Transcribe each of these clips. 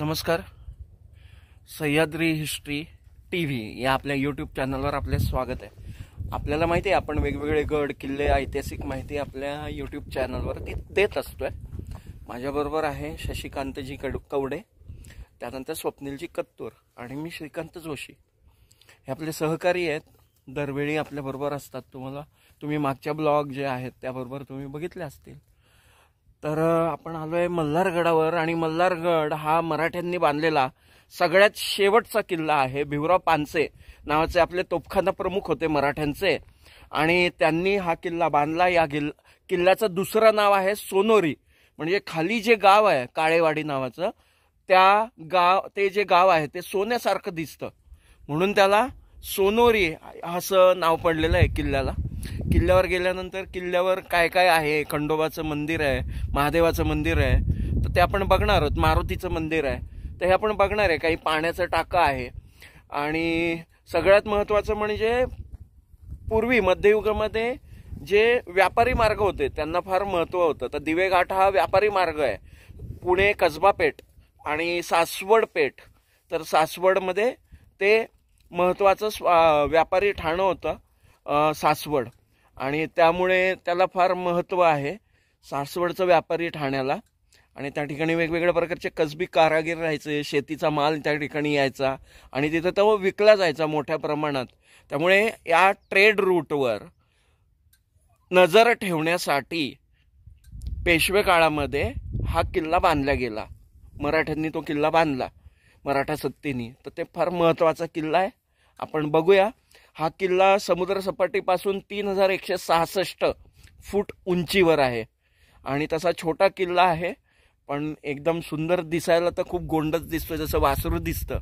नमस्कार. Sahyadri history T V या आपल्या यूट्यूब चॅनलवर आपले स्वागत आहे. आपल्याला माहिती आहे आपण वेगवेगळे गड किल्ले ऐतिहासिक माहिती आपल्या यूट्यूब चॅनलवर ती देत असतोय. माझ्याबरोबर आहे शशिकांतजी कड कवडे त्यानंतर स्वप्नीलजी कत्तूर आणि मी श्रीकांत जोशी. हे आपले सहकारी आहेत. दरवेळी आपल्याबरोबर असतात. तुम्हाला तुम्ही मागच्या ब्लॉग जे आहेत त्याबरोबर तुम्ही बघितले असतील. तर आपण आपण आलोय मल्हारगडावर आणि मल्हारगड हा मराठ्यांनी बांधलेला सगळ्यात शेवटचा किल्ला आहे भिवराव पानसे नावाचे आपले तोफखाना प्रमुख होते मराठ्यांचे. आणि त्यांनी हा किल्ला बांधला. या किल् किल्ल्याचं दुसरं नाव आहे सोनोरी. म्हणजे खाली जे गाव आहे काळेवाडी नावाचं त्या गाव ते जे गाव आहे ते सोन्यासारखं दिसतं. म्हणून त्याला सोनोरी असं नाव पडलेलं आहे किल्ल्याला. किल्ल्यावर गेल्यानंतर किल्ल्यावर काय काय आहे? खंडोबाचं मंदिर आहे महादेवाचं मंदिर आहे. तर ते आपण बघणार आहोत. मारुतीचं मंदिर आहे. तर हे आपण बघणार आहे. काही पाण्याचं टाकं आहे. आणि सगळ्यात महत्त्वाचं म्हणजे पूर्वी मध्ययुगामध्ये जे व्यापारी मार्ग होते त्यांना फार महत्त्व होतं. तर दिवेघाट हा व्यापारी मार्ग आहे. पुणे कसबा पेठ आणि सासवड पेठ. तर सासवडमध्ये ते महत्त्वाचं स्वा- व्यापारी ठाणं होतं. सासवड. आणि त्यामुळे त्याला फार महत्त्व आहे. सासवडचं व्यापारी ठाण्याला. आणि त्या ठिकाणी वेगवेगळ्या प्रकारचे कसबी कारागीर राहायचे शेतीचा माल त्या ठिकाणी यायचा. आणि तिथं तो विकला जायचा मोठ्या प्रमाणात. त्यामुळे या ट्रेड रूटवर नजर ठेवण्यासाठी पेशवे काळामध्ये हा किल्ला बांधला गेला. मराठ्यांनी तो किल्ला बांधला. मराठा सत्तेनी. तर ते फार महत्त्वाचा किल्ला आहे. आपण बघूया. हा किल्ला समुद्रसपाटीपासून तीन हजार एकशे सहासष्ट फूट उंचीवर आहे. आणि तसा छोटा किल्ला आहे पण एकदम सुंदर दिसायला तर खूप गोंडच दिसतो जसं वासरू दिसतं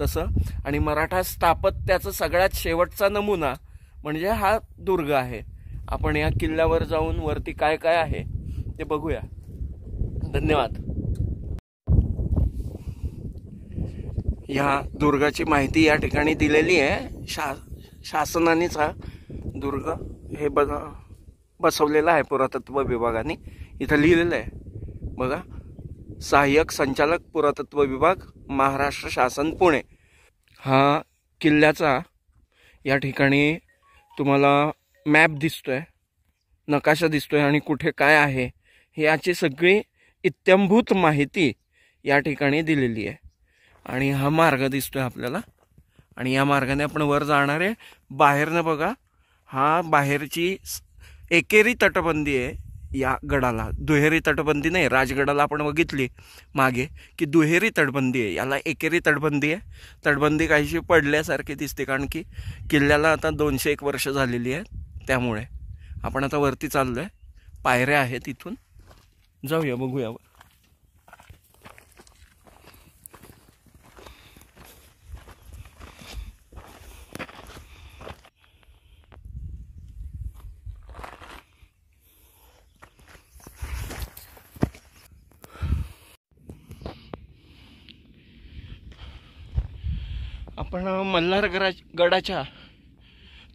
तसं. आणि मराठा स्थापत्याचं सगळ्यात शेवटचा नमुना म्हणजे हा दुर्ग आहे. आपण या किल्ल्यावर जाऊन वरती काय काय आहे ते बघूया. धन्यवाद. ह्या दुर्गाची माहिती या ठिकाणी दिलेली आहे. शा शासनानेच हा दुर्ग हे बघा बसवलेला आहे पुरातत्व विभागाने. इथं लिहिलेलं आहे. बघा सहाय्यक संचालक पुरातत्व विभाग महाराष्ट्र शासन पुणे. हा किल्ल्याचा या ठिकाणी तुम्हाला मॅप दिसतो आहे नकाशा दिसतो आहे आणि कुठे काय आहे हे याची सगळी इत्यंभूत माहिती या ठिकाणी दिलेली आहे. आणि हा मार्ग दिसतो आहे आपल्याला. आणि या मार्गाने आपण वर जाणार आहे बाहेरनं बघा हा बाहेरची एकेरी तटबंदी आहे या गडाला. दुहेरी तटबंदी नाही राजगडाला आपण बघितली मागे की दुहेरी तटबंदी आहे. याला एकेरी तटबंदी आहे. तटबंदी काहीशी पडल्यासारखी दिसते कारण की किल्ल्याला आता दोनशे एक वर्ष झालेली आहे. त्यामुळे आपण आता वरती चाललो आहे पायऱ्या आहेत इथून. जाऊया बघूया आपण मल्हार गरा गडाच्या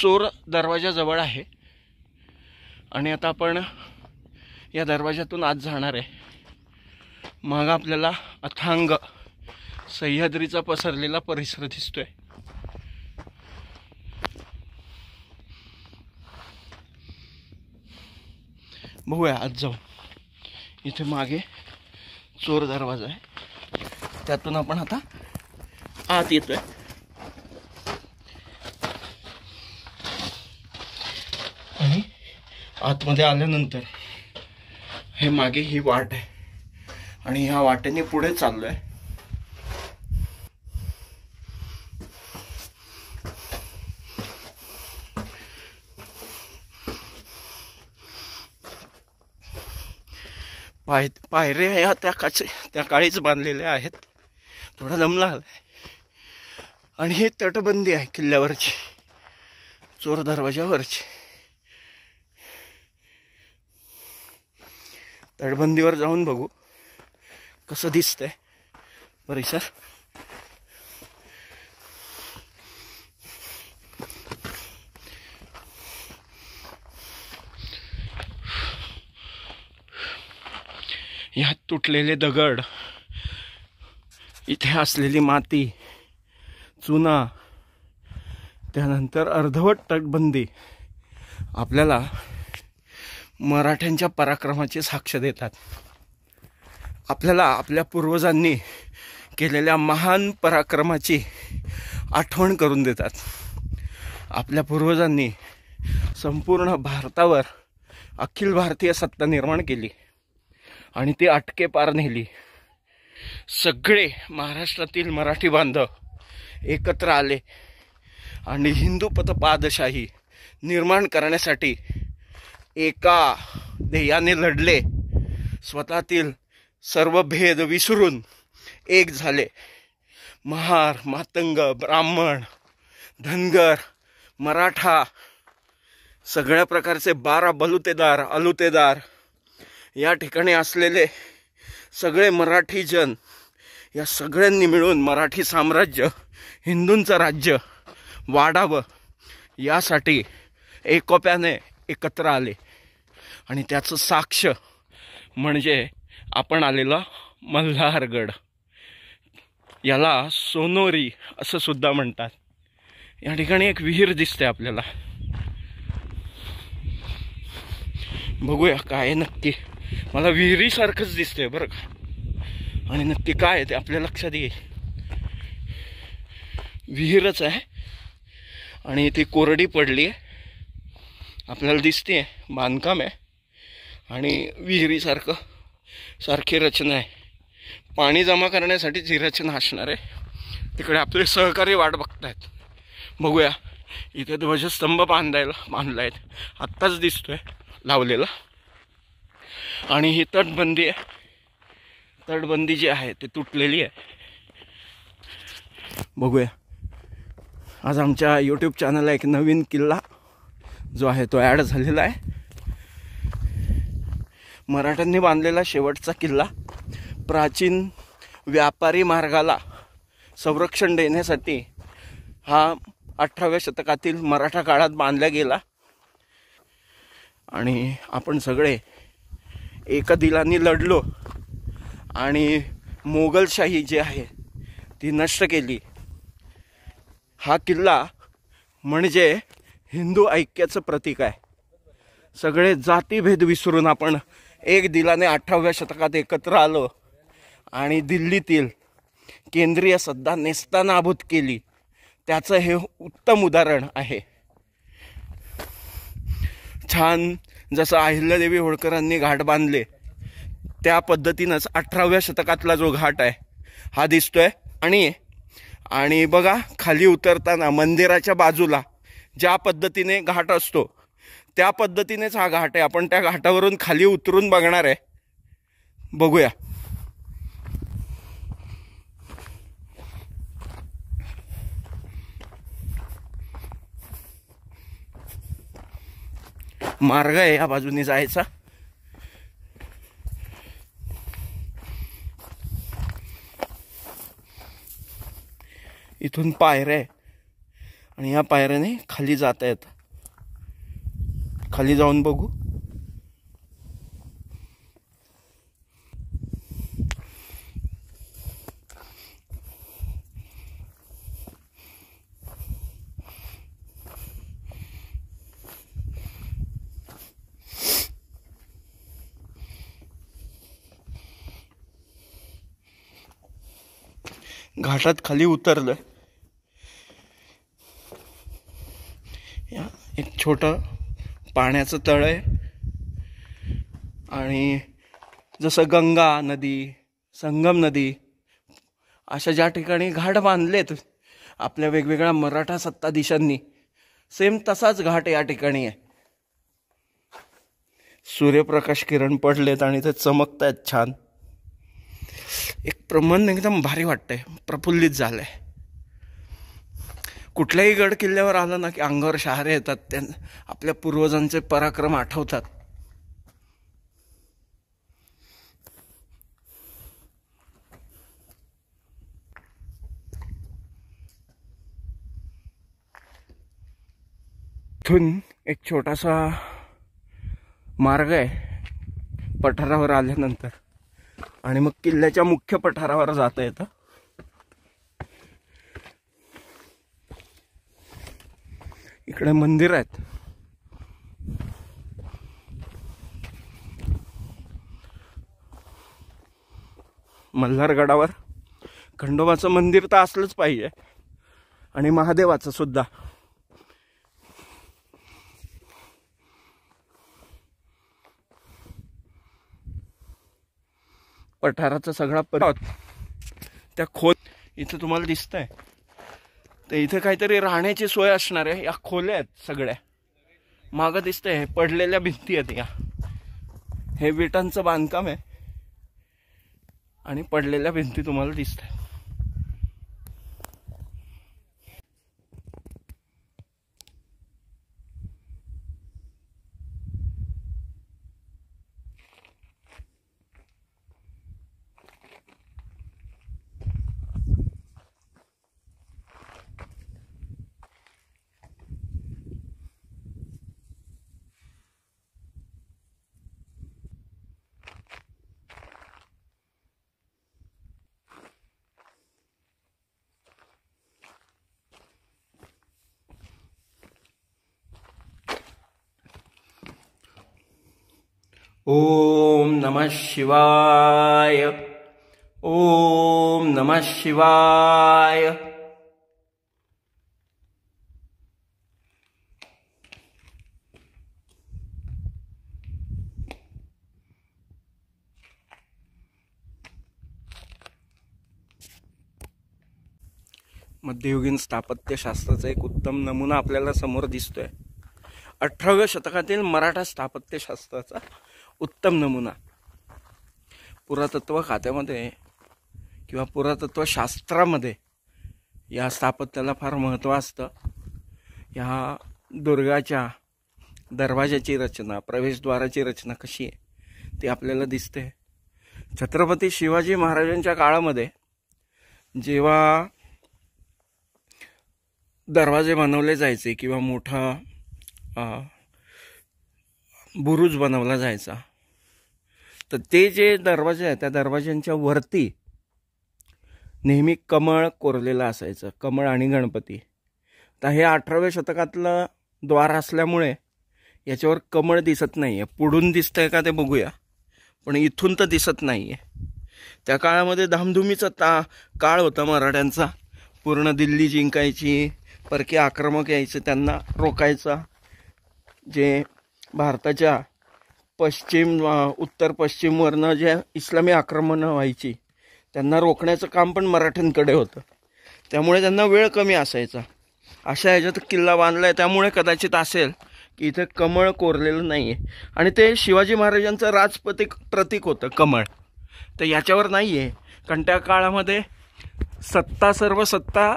चोर दरवाजाजवळ आहे. आणि आता आपण या दरवाजातून आत जाणार आहे. मग आपल्याला अथांग सह्याद्रीचा पसरलेला परिसर दिसतोय. बघूया आत जाऊ. इथे मागे चोर दरवाजा आहे. त्यातून आपण आता आत येतोय. आतमध्ये आल्यानंतर हे मागे ही वाट आहे. आणि ह्या वाटेने पुढे चाललोय. पाय पायऱ्या ह्या त्या काच त्या काळीच बांधलेल्या आहेत. थोडा दमला आलाय. आणि ही तटबंदी आहे किल्ल्यावरची. चोर दरवाजावरची तटबंदीवर जाऊन बघू. कसं दिसतंय. परिसर ह्यात तुटलेले दगड इथे असलेली माती चुना त्यानंतर अर्धवट तटबंदी. आपल्याला मराठ्यांच्या पराक्रमाची साक्ष देतात. आपल्याला आपल्या पूर्वजांनी केलेल्या महान पराक्रमाची आठवण करून देतात. आपल्या पूर्वजांनी संपूर्ण भारतावर अखिल भारतीय सत्ता निर्माण केली आणि ती अटके पार नेली. सगळे महाराष्ट्रातील मराठी बांधव एकत्र आले आणि हिंदू पादशाही निर्माण करण्यासाठी एका ध्येयाने लढले. स्वतःतील सर्व भेद विसरून एक झाले. महार मातंग ब्राह्मण धनगर मराठा सगळ्या प्रकारचे बारा बलुतेदार अलुतेदार या ठिकाणी असलेले सगळे मराठी जन या सगळ्यांनी मिळून मराठी साम्राज्य हिंदूंचं राज्य वाढावं. यासाठी एकोप्याने एकत्र आले. आणि त्याचं साक्ष म्हणजे आपण आलेला मल्हारगड. याला सोनोरी असं सुद्धा म्हणतात. या ठिकाणी एक विहीर दिसते आपल्याला. बघूया काय नक्की. मला विहिरीसारखंच दिसतंय बरं का. आणि नक्की काय आहे ते आपल्या लक्षात येईल. विहीरच आहे. आणि ती कोरडी पडली आहे आपल्याला दिसते बांधकाम आहे. आणि विहिरीसारखं सारखी रचना आहे. पाणी जमा करण्यासाठीच ही रचना असणार आहे तिकडे आपले सहकारी वाट बघतायत. बघूया इथे ध्वजस्तंभ बांधायला बांधला आहेत आत्ताच दिसतोय लावलेला. आणि ही तटबंदी आहे. तटबंदी जी आहे ती तुटलेली आहे. बघूया. आज आमच्या यूट्यूब चॅनलला एक नवीन किल्ला जो आहे तो ॲड झालेला आहे. मराठ्यांनी बांधलेला शेवटचा किल्ला प्राचीन व्यापारी मार्गाला संरक्षण देण्यासाठी हा अठराव्या शतकातील मराठा काळात बांधला गेला. आणि आपण सगळे एका दिलाने लढलो आणि मोगलशाही जी आहे ती नष्ट केली. हा किल्ला म्हणजे हिंदू ऐक्याचं प्रतीक आहे. सगळे जातीभेद विसरून आपण एक दिलाने अठराव्या शतकात एकत्र आलो आणि दिल्लीतील केंद्रीय सत्ता नेस्तानाभूत केली. त्याचं हे उत्तम उदाहरण आहे. छान जसं अहिल्यादेवी होळकरांनी घाट बांधले त्या पद्धतीनंच अठराव्या शतकातला जो घाट आहे हा दिसतोय. आणि आणि बघा खाली उतरताना मंदिराच्या बाजूला ज्या पद्धतीने घाट असतो त्या पद्धतीनेच हा घाट आहे. आपण त्या घाटावरून खाली उतरून बघणार आहे. बघूया. मार्ग आहे या बाजूने जायचा. इथून पायऱ्या आहे. आणि या पायऱ्याने खाली जाता येत. खाली जाऊन बघू. घाटात खाली उतरलं. एक छोटं पाण्याचं तळ आहे. आणि जसं गंगा नदी संगम नदी अशा ज्या ठिकाणी घाट बांधलेत आपल्या वेगवेगळ्या मराठा सत्ताधीशांनी सेम तसाच घाट या ठिकाणी आहे. सूर्यप्रकाश किरण पडलेत आणि ते चमकत आहेत छान. एक प्रमन एकदम भारी वाटतंय प्रफुल्लित झालंय. कुठल्याही गड किल्ल्यावर आलं ना की अंगावर शहारे येतात त्यांना आपल्या पूर्वजांचे पराक्रम आठवतात. इथून एक छोटासा मार्ग आहे पठारावर आल्यानंतर. आणि मग किल्ल्याच्या मुख्य पठारावर जाता येतं. इकडे मंदिर आहेत. मल्हारगडावर खंडोबाचं मंदिर तर असलंच पाहिजे आणि महादेवाचं सुद्धा. पठाराचा सगळा परत त्या खोत इथं तुम्हाला दिसतंय. तर इथे काहीतरी राहण्याची सोय असणार आहे. या खोल्या आहेत सगळ्या. मागं दिसतंय पडलेल्या भिंती आहेत या. हे विटांचं बांधकाम आहे. आणि पडलेल्या भिंती तुम्हाला दिसत आहेत ओम नमः शिवाय। ओम नमः शिवाय। मध्ययुगीन स्थापत्यशास्त्राचा एक उत्तम नमुना आपल्याला समोर दिसतोय. अठराव्या शतकातील मराठा स्थापत्यशास्त्राचा उत्तम नमुना. पुरातत्व खात्यामध्ये किंवा पुरातत्व शास्त्रामध्ये या स्थापत्याला फार महत्त्व असतं. ह्या दुर्गाच्या दरवाजाची रचना प्रवेशद्वाराची रचना कशी आहे ती आपल्याला दिसते. छत्रपती शिवाजी महाराजांच्या काळामध्ये जेव्हा दरवाजे बनवले जायचे किंवा मोठा बुरुज बनवला जायचा तर ते जे दरवाजे आहेत त्या दरवाज्यांच्या वरती नेहमी कमळ कोरलेलं असायचं कमळ आणि गणपती. तर हे अठराव्या शतकातलं द्वार असल्यामुळे याच्यावर कमळ दिसत नाही आहे पुढून दिसतंय का ते बघूया. पण इथून तर दिसत नाही आहे त्या काळामध्ये धामधुमीचा ता काळ होता मराठ्यांचा. पूर्ण दिल्ली जिंकायची परके आक्रमक यायचे त्यांना रोकायचा जे भारताच्या पश्चिम उत्तर पश्चिमवरनं जे इस्लामी आक्रमणं व्हायची त्यांना रोखण्याचं काम पण मराठ्यांकडे होतं. त्यामुळे त्यांना वेळ कमी असायचा. अशा ह्याच्यात किल्ला बांधला आहे त्यामुळे कदाचित असेल की इथे कमळ कोरलेलं नाही आहे आणि ते शिवाजी महाराजांचं राजप्रतिक प्रतीक होतं कमळ. तर याच्यावर नाही आहे कारण त्या काळामध्ये सत्ता सर्व सत्ता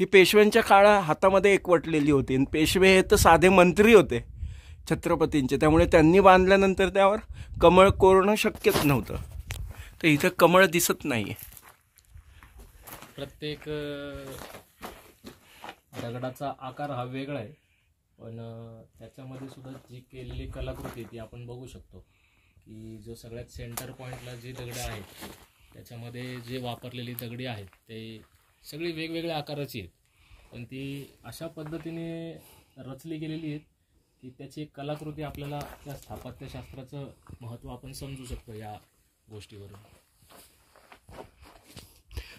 ही पेशव्यांच्या काळा हातामध्ये एकवटलेली होती. आणि पेशवे हे तर साधे मंत्री होते. छत्रपतींचे. त्यामुळे त्यांनी बांधल्यानंतर त्यावर कमळ कोरणं शक्यच नव्हतं. तर इथं कमळ दिसत नाही आहे प्रत्येक दगडाचा आकार हा वेगळा आहे. पण त्याच्यामध्ये सुद्धा जी केलेली कलाकृती ती आपण बघू शकतो. की जो सगळ्यात सेंटर पॉईंटला जी दगडं आहेत त्याच्यामध्ये जे वापरलेली दगडी आहेत ते सगळी वेगवेगळ्या आकाराची आहेत. पण ती अशा पद्धतीने रचली गेलेली आहेत की त्याची एक कलाकृती आपल्याला त्या स्थापत्यशास्त्राचं महत्त्व आपण समजू शकतो या गोष्टीवरून.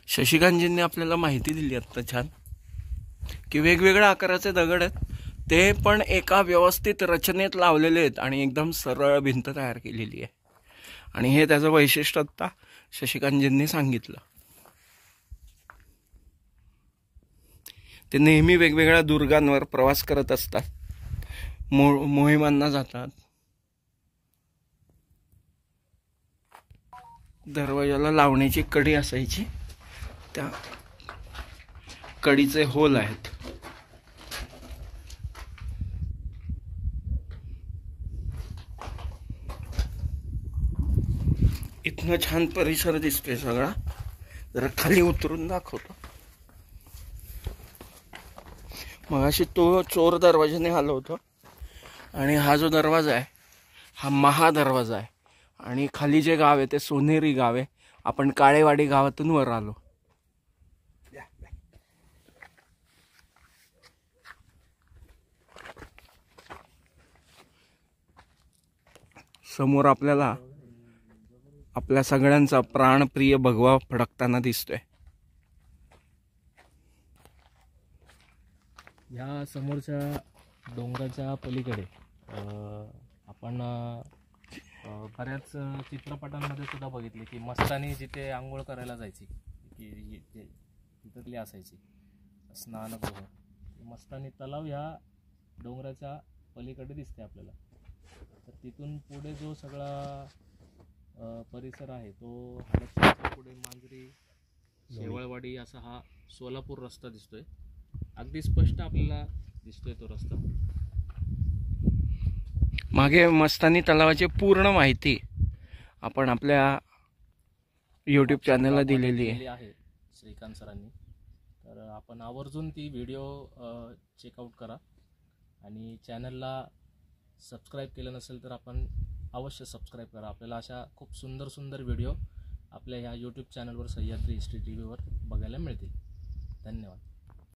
शशिकांतजींनी आपल्याला माहिती दिली आत्ता छान की वेगवेगळ्या आकाराचे दगड आहेत. ते पण एका व्यवस्थित रचनेत लावलेले आहेत आणि एकदम सरळ भिंत तयार केलेली आहे. आणि हे त्याचं वैशिष्ट्य आत्ता शशिकांतजींनी सांगितलं. ते नेहमी वेगवेगळ्या दुर्गांवर प्रवास करत असतात. मो मोहिमांना जातात. दरवाजाला लावण्याची कडी असायची. त्या कडीचे होल आहेत. इथनं छान परिसर दिसतोय सगळा. जरा खाली उतरून दाखवतो. मगाशी तो चोर दरवाजाने हलवतो आणि हा जो दरवाजा आहे हा महादरवाजा आहे. आणि खाली जे गाव आहे ते सोनेरी गाव आहे. आपण काळेवाडी गावातून वर आलो. समोर आपल्याला आपल्या सगळ्यांचा प्राणप्रिय भगवा फडकताना दिसतोय. या समोरच्या डोंगराच्या पलीकडे आपण बऱ्याच चित्रपटांमध्ये सुद्धा बघितले की मस्तानी जिथे आंघोळ करायला जायची की ते- तिथली असायची स्नानगृह मस्तानी तलाव ह्या डोंगराच्या पलीकडे दिसते आपल्याला. तर तिथून पुढे जो सगळा परिसर आहे तो हडपसरच्या पुढे मांजरी शेवळवाडी असा हा सोलापूर रस्ता दिसतोय. अगदी स्पष्ट आपल्याला दिसतोय तो रस्ता. मागे मस्तानी तलावाची पूर्ण माहिती आपण आपल्या यूट्यूब चॅनलला दिलेली आहे. श्रीकांत सरांनी. तर आपण आवर्जून ती व्हिडिओ चेकआउट करा. आणि चॅनलला सबस्क्राईब केलं नसेल तर आपण अवश्य सबस्क्राईब करा. आपल्याला अशा खूप सुंदर सुंदर व्हिडिओ आपल्या ह्या यूट्यूब चॅनलवर सह्याद्री हिस्ट्री टी व्हीवर बघायला मिळतील. धन्यवाद.